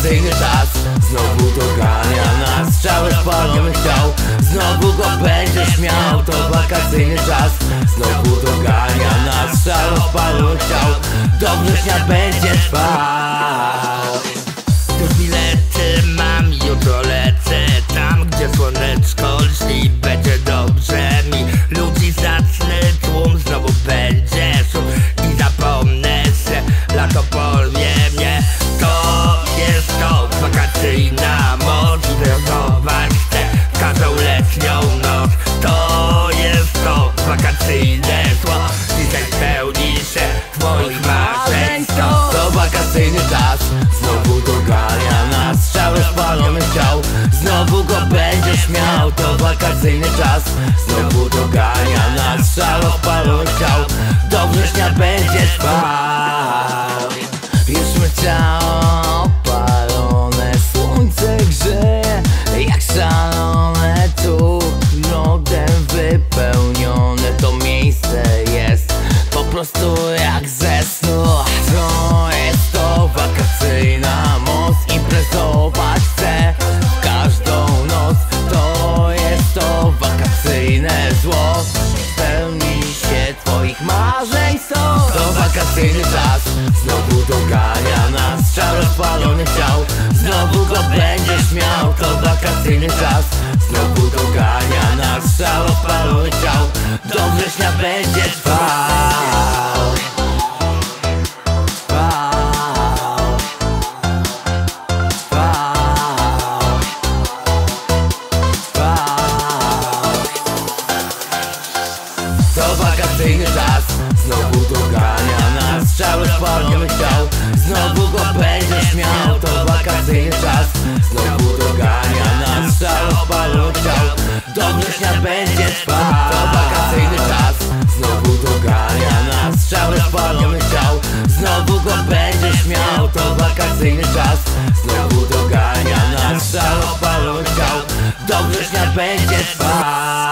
wakacyjny czas. Znowu dogania nas Strzały spalniemy chciał. Znowu go będziesz miał To wakacyjny czas. Znowu dogania nas Strzały spalniemy chciał. Do września będzie wakacyjne zło Dzisiaj spełni się Twoich marzeń. Sto To wakacyjny czas. Znowu dogania nas Strzały spalony chciał Znowu go będziesz miał. To wakacyjny czas. Znowu dogania nas Strzały spalony chciał jak ze snu. To jest to wakacyjna moc Imprezować chcę Każdą noc. To jest to wakacyjne zło. Spełni się twoich marzeń sto. To wakacyjny czas. Znowu dogania nas. Rozpalony chciał Znowu go będziesz miał. To wakacyjny czas. Znowu dogania nas. Rozpalony chciał Do września będzie wakacyjny czas. Znowu dogania nas Strzały spalniemy chciał. Znowu go będziesz miał To wakacyjny czas. Znowu dogania nas Strzały spalniemy chciał. Do września będzie trwał To wakacyjny czas. Znowu dogania nas Strzały spalniemy chciał. Znowu go będziesz miał To wakacyjny czas. Znowu dogania nas Strzały spalniemy chciał. Do września będzie trwał